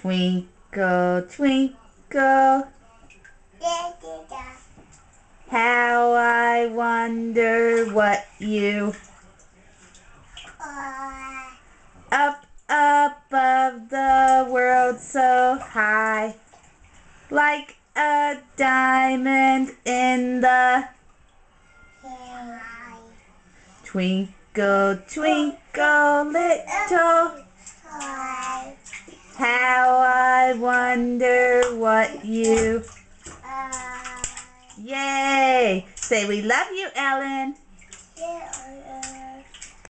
Twinkle, twinkle, how I wonder what you up above the world so high, like a diamond in the twinkle, twinkle, little. wonder what you. Uh, Yay! Say, we love you, Ellen. Yeah.